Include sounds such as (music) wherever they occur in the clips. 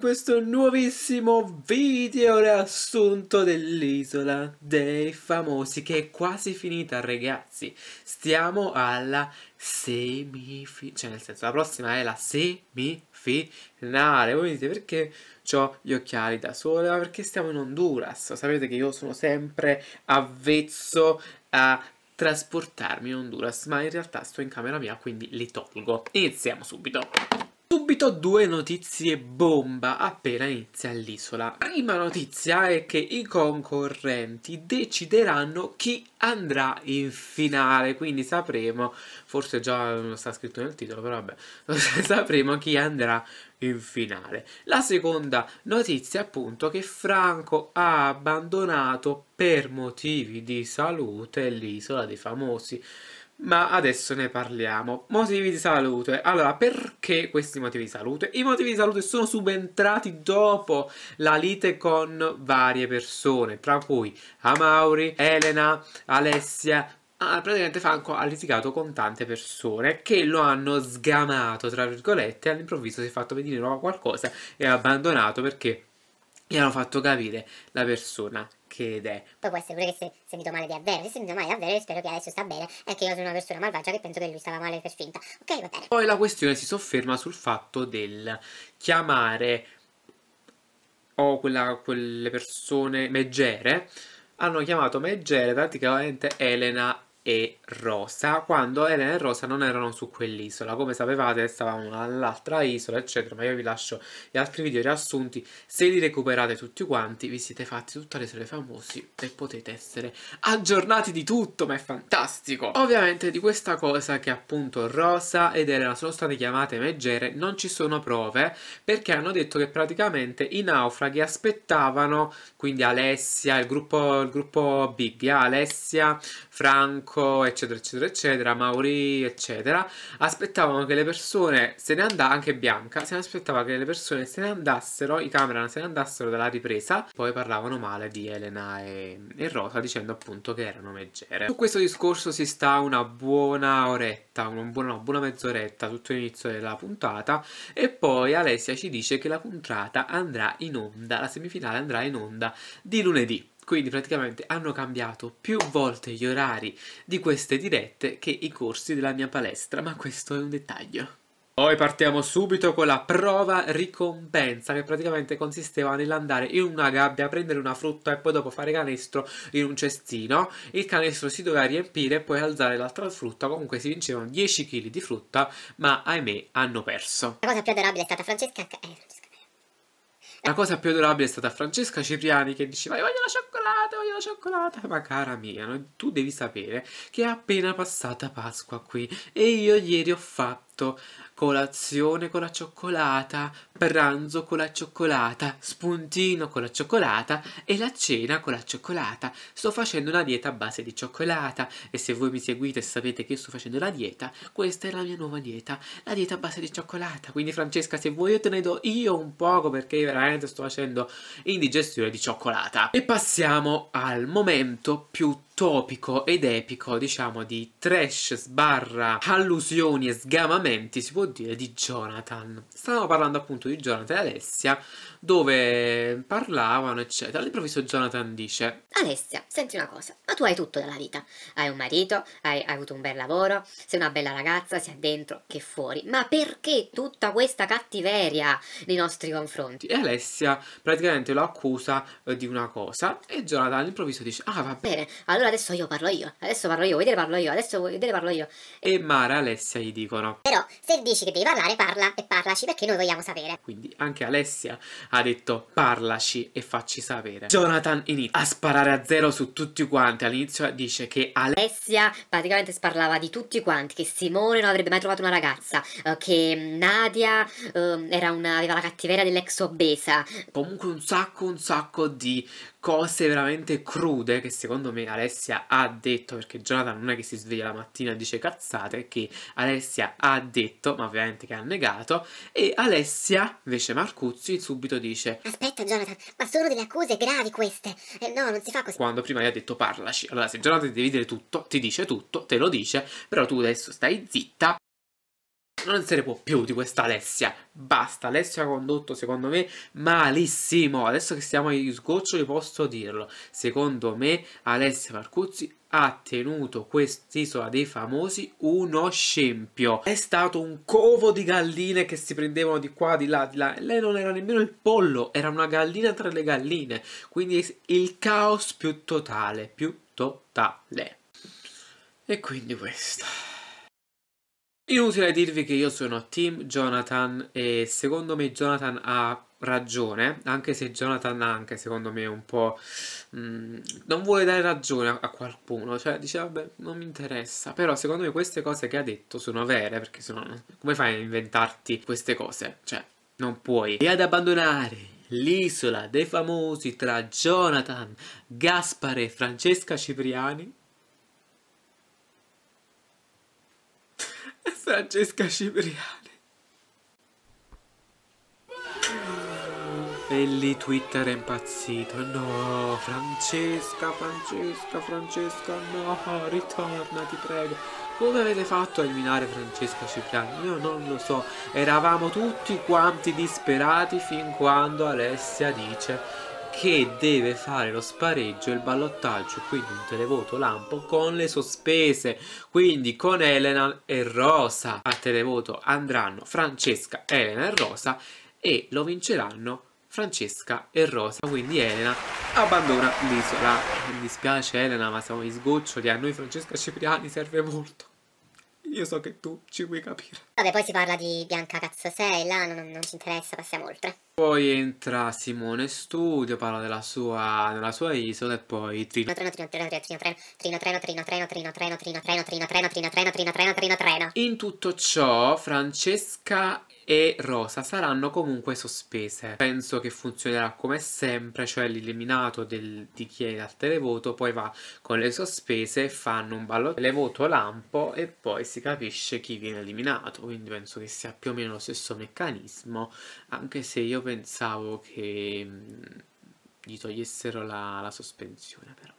questo nuovissimo video riassunto dell'isola dei famosi che è quasi finita ragazzi. Stiamo alla semifinale cioè nel senso la prossima è la semifinale. Voi mi dite perché ho gli occhiali da sole? Ma perché stiamo in Honduras? Sapete che io sono sempre avvezzo a trasportarmi in Honduras ma in realtà sto in camera mia quindi li tolgo. Iniziamo subito Subito due notizie bomba appena inizia l'isola. Prima notizia è che i concorrenti decideranno chi andrà in finale, quindi sapremo, forse già non sta scritto nel titolo, però vabbè, (laughs) sapremo chi andrà in finale. La seconda notizia è appunto che Franco ha abbandonato per motivi di salute l'isola dei famosi ma adesso ne parliamo. Motivi di salute. Allora, perché questi motivi di salute? I motivi di salute sono subentrati dopo la lite con varie persone, tra cui Amauri, Elena, Alessia, Ah, praticamente Franco ha litigato con tante persone che lo hanno sgamato, tra virgolette, all'improvviso si è fatto venire qualcosa e ha abbandonato perché gli hanno fatto capire la persona che ed è. Poi può essere pure che si è sentito male davvero, se sentito male davvero spero che adesso sta bene e che io sono una persona malvagia che penso che lui stava male per finta. Ok, va bene. Poi la questione si sofferma sul fatto del chiamare o quella, quelle persone meggere hanno chiamato meggere praticamente Elena e Rosa quando Elena e Rosa non erano su quell'isola. Come sapevate stavamo all'altra isola eccetera ma io vi lascio gli altri video riassunti. Se li recuperate tutti quanti vi siete fatti tutte le sere famosi e potete essere aggiornati di tutto ma è fantastico! Ovviamente di questa cosa che appunto Rosa ed Elena sono state chiamate meggere non ci sono prove perché hanno detto che praticamente i naufraghi aspettavano quindi Alessia il gruppo, il gruppo Bibbia Alessia Franco, eccetera, eccetera, eccetera, Mauri, eccetera, aspettavano che le persone se ne andassero, anche Bianca, se aspettava che le persone se ne andassero, i cameraman se ne andassero dalla ripresa, poi parlavano male di Elena e, e Rosa dicendo appunto che erano meggere. Su questo discorso si sta una buona oretta, una buona, una buona mezz'oretta, tutto l'inizio della puntata, e poi Alessia ci dice che la puntata andrà in onda, la semifinale andrà in onda di lunedì. Quindi praticamente hanno cambiato più volte gli orari di queste dirette che i corsi della mia palestra, ma questo è un dettaglio. Poi partiamo subito con la prova ricompensa che praticamente consisteva nell'andare in una gabbia, prendere una frutta e poi dopo fare canestro in un cestino. Il canestro si doveva riempire e poi alzare l'altra frutta, comunque si vincevano 10 kg di frutta, ma ahimè hanno perso. La cosa più adorabile è stata Francesca... Eh, la cosa più adorabile è stata Francesca Cipriani che diceva io voglio la cioccolata, voglio la cioccolata. Ma cara mia, tu devi sapere che è appena passata Pasqua qui e io ieri ho fatto colazione con la cioccolata, pranzo con la cioccolata, spuntino con la cioccolata e la cena con la cioccolata. Sto facendo una dieta a base di cioccolata e se voi mi seguite e sapete che io sto facendo la dieta, questa è la mia nuova dieta, la dieta a base di cioccolata. Quindi Francesca, se vuoi io te ne do io un poco perché veramente sto facendo indigestione di cioccolata. E passiamo al momento più topico ed epico, diciamo, di trash sbarra allusioni e sgamamenti, si può dire, di Jonathan. Stavamo parlando appunto di Jonathan e Alessia, dove parlavano, eccetera. All'improvviso Jonathan dice: Alessia, senti una cosa, ma tu hai tutto dalla vita. Hai un marito, hai, hai avuto un bel lavoro, sei una bella ragazza, sia dentro che fuori. Ma perché tutta questa cattiveria nei nostri confronti? E Alessia praticamente lo accusa eh, di una cosa e Jonathan all'improvviso dice: Ah, va bene, allora adesso io parlo io, adesso parlo io, vuoi vedere parlo io, adesso vuoi vedere parlo io. E Mara e Alessia gli dicono. Però se dici che devi parlare, parla e parlaci perché noi vogliamo sapere. Quindi anche Alessia ha detto parlaci e facci sapere. Jonathan inizia a sparare a zero su tutti quanti. All'inizio dice che Alessia praticamente sparlava di tutti quanti, che Simone non avrebbe mai trovato una ragazza, uh, che Nadia uh, una, aveva la cattiveria dell'ex obesa. Comunque un sacco, un sacco di cose veramente crude che secondo me Alessia ha detto, perché Jonathan non è che si sveglia la mattina e dice cazzate, che Alessia ha detto, ma ovviamente che ha negato, e Alessia, invece Marcuzzi, subito dice Aspetta Jonathan, ma sono delle accuse gravi queste, eh, no, non si fa così. Quando prima gli ha detto parlaci, allora se Jonathan ti devi dire tutto, ti dice tutto, te lo dice, però tu adesso stai zitta non se ne può più di questa Alessia. Basta, Alessia ha condotto secondo me malissimo. Adesso che siamo agli sgoccioli posso dirlo. Secondo me Alessia Marcuzzi ha tenuto quest'isola dei famosi uno scempio. È stato un covo di galline che si prendevano di qua, di là, di là. Lei non era nemmeno il pollo, era una gallina tra le galline. Quindi il caos più totale, più totale. E quindi questo. Inutile dirvi che io sono team Jonathan e secondo me Jonathan ha ragione, anche se Jonathan anche secondo me un po' mh, mm, non vuole dare ragione a, a, qualcuno, cioè dice vabbè non mi interessa, però secondo me queste cose che ha detto sono vere perché sono, come fai a inventarti queste cose? Cioè non puoi. E ad abbandonare l'isola dei famosi tra Jonathan, Gaspare e Francesca Cipriani Francesca Cipriani. E lì Twitter è impazzito. No, Francesca, Francesca, Francesca, no, ritorna, ti prego. Come avete fatto a eliminare Francesca Cipriani? Io non lo so. Eravamo tutti quanti disperati fin quando Alessia dice che deve fare lo spareggio e il ballottaggio, quindi un televoto lampo con le sospese, quindi con Elena e Rosa. A televoto andranno Francesca, Elena e Rosa e lo vinceranno Francesca e Rosa, quindi Elena abbandona l'isola. Mi dispiace Elena, ma siamo in sgoccioli, a noi Francesca Cipriani serve molto. Io so che tu ci vuoi capire. Vabbè, poi si parla di Bianca là non, non, ci interessa, passiamo oltre. Poi entra Simone Studio, parla della sua, della sua isola e poi trino treno trino treno treno trino treno trino treno trino treno trino treno trino treno trino treno trino treno trino treno In tutto ciò Francesca e Rosa saranno comunque sospese. Penso che funzionerà come sempre, cioè l'eliminato di chi è al televoto poi va con le sospese, fanno un ballo televoto lampo e poi si capisce chi viene eliminato. Quindi penso che sia più o meno lo stesso meccanismo, anche se io pensavo che gli togliessero la, la sospensione però.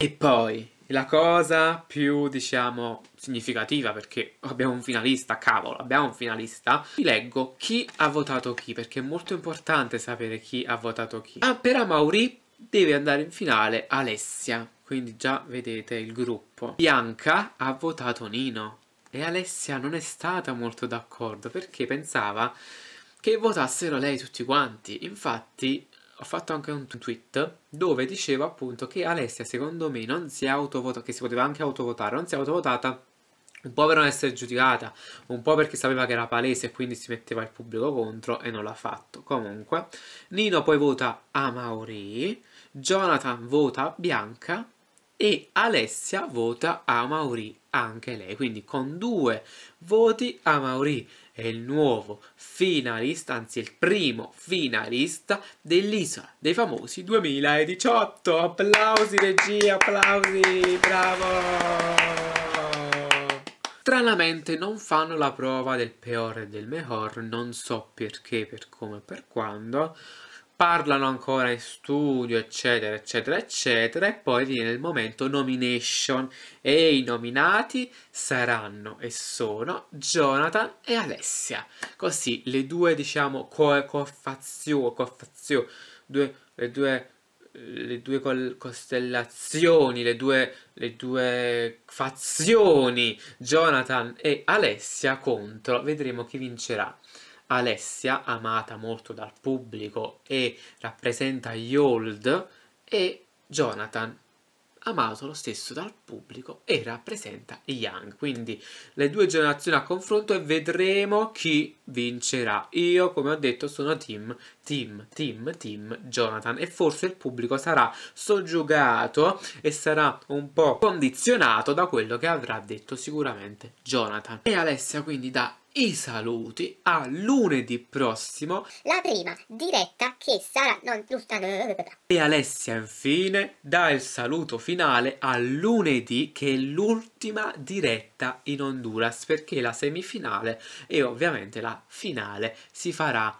E poi la cosa più, diciamo, significativa, perché abbiamo un finalista, cavolo, abbiamo un finalista, vi leggo chi ha votato chi, perché è molto importante sapere chi ha votato chi. Ah, per Amauri deve andare in finale Alessia, quindi già vedete il gruppo. Bianca ha votato Nino e Alessia non è stata molto d'accordo perché pensava che votassero lei tutti quanti. Infatti ho fatto anche un tweet dove dicevo appunto che Alessia secondo me non si è autovotata, che si poteva anche autovotare, non si è autovotata un po' per non essere giudicata, un po' perché sapeva che era palese e quindi si metteva il pubblico contro e non l'ha fatto. Comunque, Nino poi vota a Mauri, Jonathan vota a Bianca e Alessia vota a Mauri anche lei, quindi con due voti a Mauri è il nuovo finalista, anzi il primo finalista dell'Isola dei Famosi 2018. Applausi regia, applausi, bravo! Stranamente non fanno la prova del peor e del mejor, non so perché, per come, per quando parlano ancora in studio, eccetera, eccetera, eccetera, e poi viene il momento nomination e i nominati saranno e sono Jonathan e Alessia. Così le due, diciamo, co cofazioni, cofazioni, due, le due le due costellazioni, le due, le due fazioni, Jonathan e Alessia contro, vedremo chi vincerà. Alessia, amata molto dal pubblico e rappresenta gli old, e Jonathan, amato lo stesso dal pubblico e rappresenta Young. Quindi le due generazioni a confronto e vedremo chi vincerà. Io, come ho detto, sono team, team, team, team Jonathan e forse il pubblico sarà soggiogato e sarà un po' condizionato da quello che avrà detto sicuramente Jonathan. E Alessia quindi dà i saluti a lunedì prossimo. La prima diretta che sarà non giusta. E Alessia infine dà il saluto finale a lunedì che è l'ultima diretta in Honduras perché la semifinale e ovviamente la finale si farà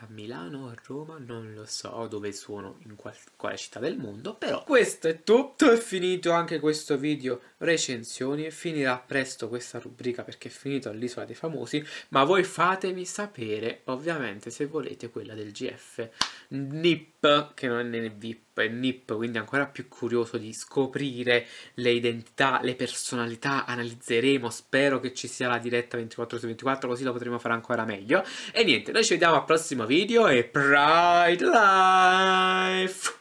a Milano o a Roma, non lo so dove sono, in qual quale città del mondo, però questo è tutto, è finito anche questo video recensioni, finirà presto questa rubrica perché è finito all'isola dei famosi, ma voi fatemi sapere, ovviamente, se volete quella del GF NIP, che non è VIP, è NIP, quindi ancora più curioso di scoprire le identità, le personalità, analizzeremo, spero che ci sia la diretta 24 su 24, così lo potremo fare ancora meglio, e niente, noi ci vediamo al prossimo video e Pride Life!